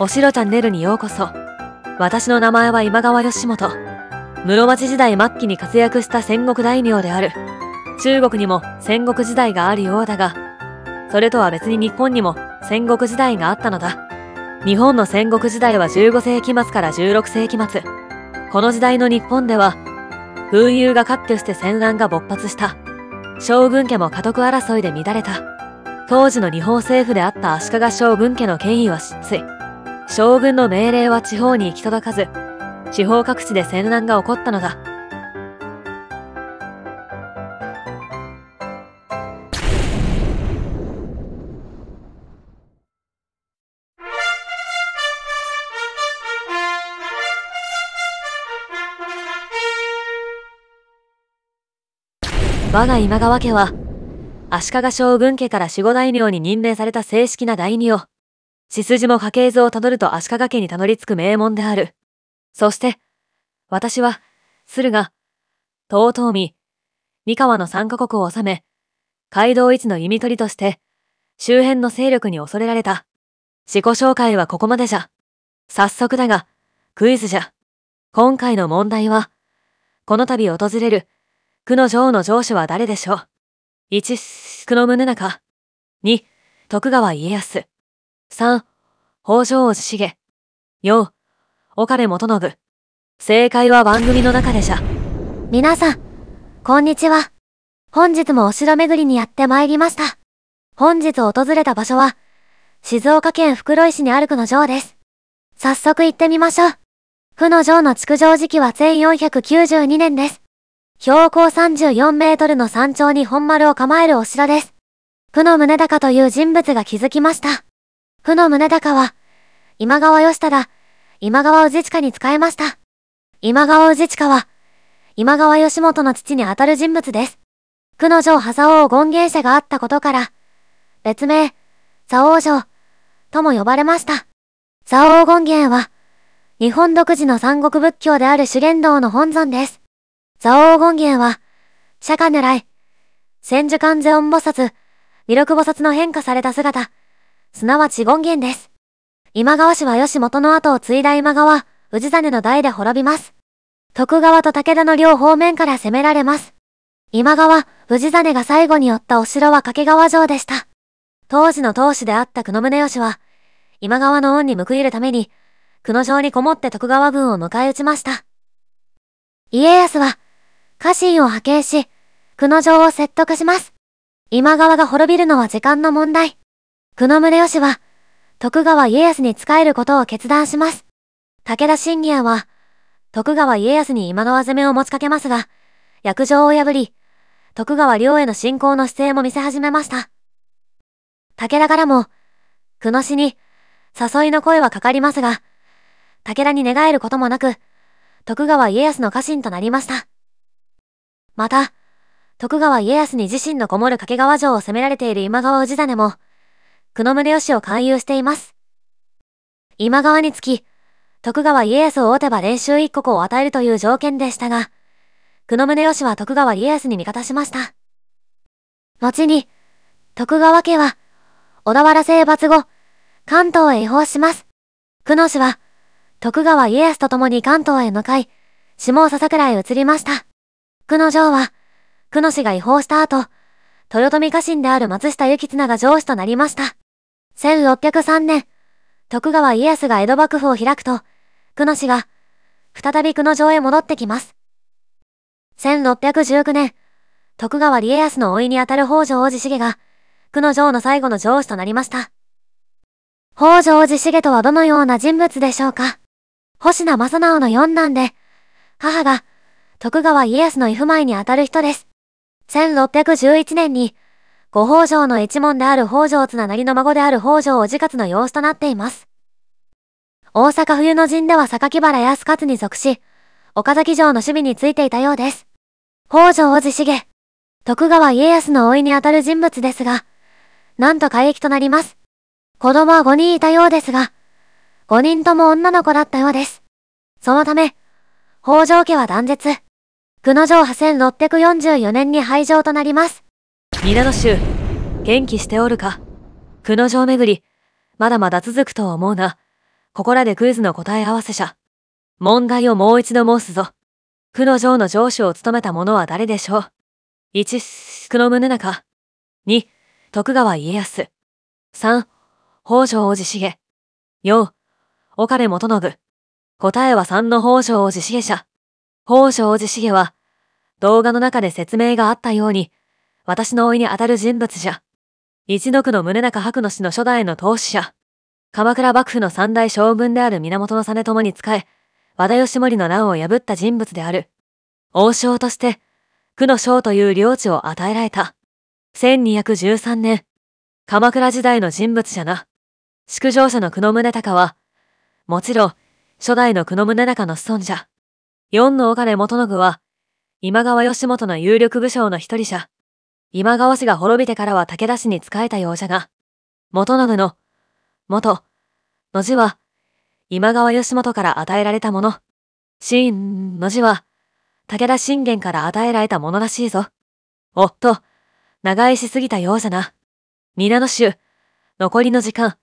お城チャンネルにようこそ。私の名前は今川義元。室町時代末期に活躍した戦国大名である。中国にも戦国時代があるようだが、それとは別に日本にも戦国時代があったのだ。日本の戦国時代は15世紀末から16世紀末。この時代の日本では、風流が割拠して戦乱が勃発した。将軍家も家督争いで乱れた。当時の日本政府であった足利将軍家の権威は失墜。将軍の命令は地方に行き届かず、地方各地で戦乱が起こったのだ。我が今川家は、足利将軍家から守護大名に任命された正式な大名。血筋も家系図をたどると足利家にたどり着く名門である。そして、私は、駿河、遠江、三河の三カ国を治め、街道一の弓取りとして、周辺の勢力に恐れられた。自己紹介はここまでじゃ。早速だが、クイズじゃ。今回の問題は、この度訪れる、久の女王の上司は誰でしょう ?1、久の宗中。2、徳川家康。3、北条氏重。4、岡部元信。正解は番組の中でじゃ。皆さん、こんにちは。本日もお城巡りにやって参りました。本日訪れた場所は、静岡県袋井市にある久の城です。早速行ってみましょう。久の城の築城時期は1492年です。標高34メートルの山頂に本丸を構えるお城です。久の宗高という人物が築きました。負の宗高は、今川義忠、今川氏親に仕えました。今川氏親は、今川義元の父にあたる人物です。久の城波佐王権現者があったことから、別名、佐王城、とも呼ばれました。佐王権現は、日本独自の三国仏教である修験道の本尊です。佐王権現は、釈迦狙い、千手観世音菩薩、弥勒菩薩の変化された姿、すなわち権現です。今川氏は吉本の後を継いだ今川、氏真の代で滅びます。徳川と武田の両方面から攻められます。今川、氏真が最後に寄ったお城は掛川城でした。当時の当主であった久野宗義は、今川の恩に報いるために、久野城にこもって徳川軍を迎え撃ちました。家康は、家臣を派遣し、久野城を説得します。今川が滅びるのは時間の問題。久野宗義は、徳川家康に仕えることを決断します。武田信玄は、徳川家康に今川攻めを持ちかけますが、約定を破り、徳川領への侵攻の姿勢も見せ始めました。武田からも、久野氏に、誘いの声はかかりますが、武田に寝返ることもなく、徳川家康の家臣となりました。また、徳川家康に自身のこもる掛川城を攻められている今川氏真も、久野宗義を勧誘しています。今川につき、徳川家康を追てば練習一国を与えるという条件でしたが、久野宗義は徳川家康に味方しました。後に、徳川家は、小田原征伐後、関東へ移行します。久野氏は、徳川家康と共に関東へ向かい、下笹倉へ移りました。久野城は、久野氏が違法した後、豊臣家臣である松下幸綱が上司となりました。1603年、徳川家康が江戸幕府を開くと、久野氏が、再び久野城へ戻ってきます。1619年、徳川家康の甥にあたる北条王子重が、久野城の最後の上司となりました。北条王子重とはどのような人物でしょうか星名正直の四男で、母が、徳川家康の遺父前にあたる人です。1611年に、五北条の一門である北条綱成の孫である北条氏勝の様子となっています。大阪冬の陣では榊原康勝に属し、岡崎城の守備についていたようです。北条氏重、徳川家康の甥にあたる人物ですが、なんと海域となります。子供は5人いたようですが、5人とも女の子だったようです。そのため、北条家は断絶。久野城派1644年に廃城となります。皆の衆、元気しておるか久野城巡り、まだまだ続くと思うな。ここらでクイズの答え合わせ者。問題をもう一度申すぞ。区の城の城主を務めた者は誰でしょう ?1、久野宗中。2、徳川家康。3、北条王子重。4、岡部元信。答えは3の北条王子重者。北条王子重は、動画の中で説明があったように、私の老いにあたる人物じゃ。一族の宗中白の氏の初代の当主者。鎌倉幕府の三大将軍である源の実朝に仕え、和田義盛の乱を破った人物である。王将として、区の将という領地を与えられた。1213年、鎌倉時代の人物じゃな。宿城者の久野宗隆は、もちろん、初代の久野宗隆の子孫じゃ。四の岡根元信は、今川義元の有力武将の一人じゃ。今川氏が滅びてからは武田氏に仕えたようじゃが、元信の、元、の字は、今川義元から与えられたもの。真の字は、武田信玄から与えられたものらしいぞ。おっと、長居しすぎたようじゃな。皆の衆、残りの時間、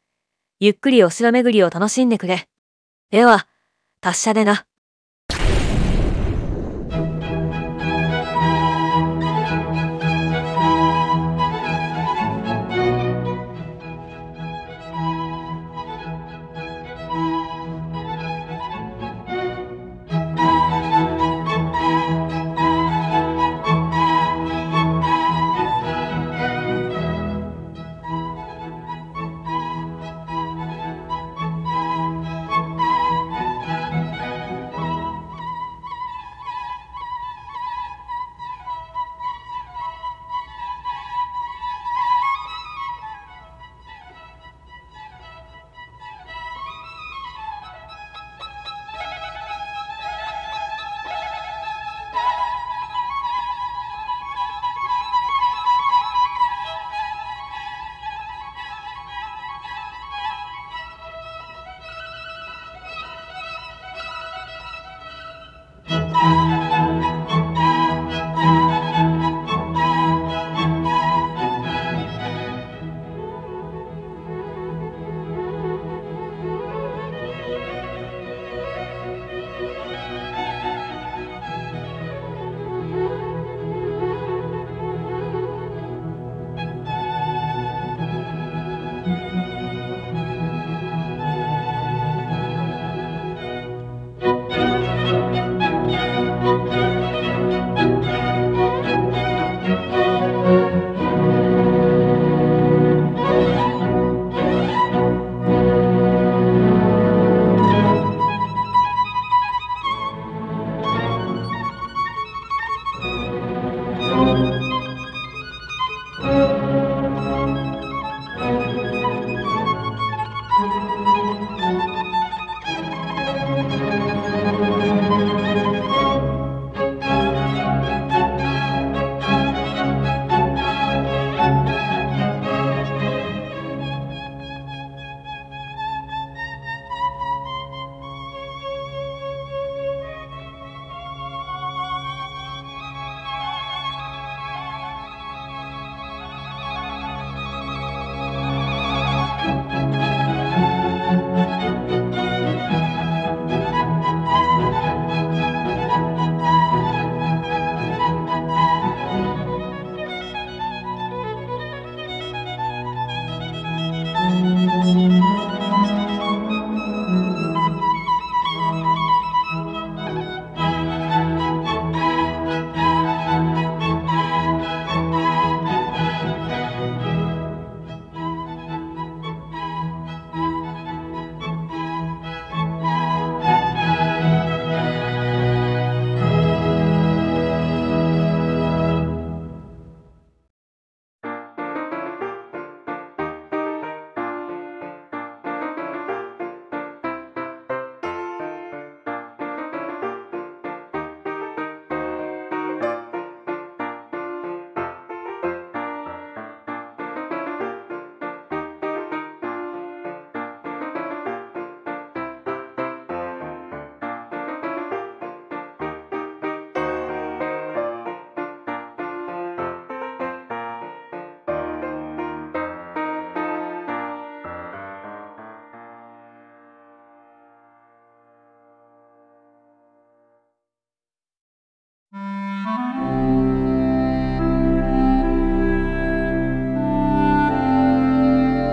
ゆっくりお城巡りを楽しんでくれ。では、達者でな。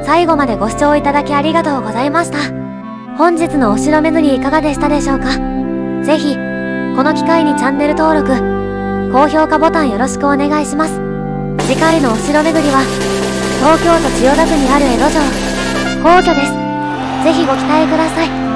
最後までご視聴いただきありがとうございました。本日のお城巡りいかがでしたでしょうか？ぜひ、この機会にチャンネル登録、高評価ボタンよろしくお願いします。次回のお城巡りは、東京都千代田区にある江戸城、皇居です。ぜひご期待ください。